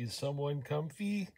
Is someone comfy?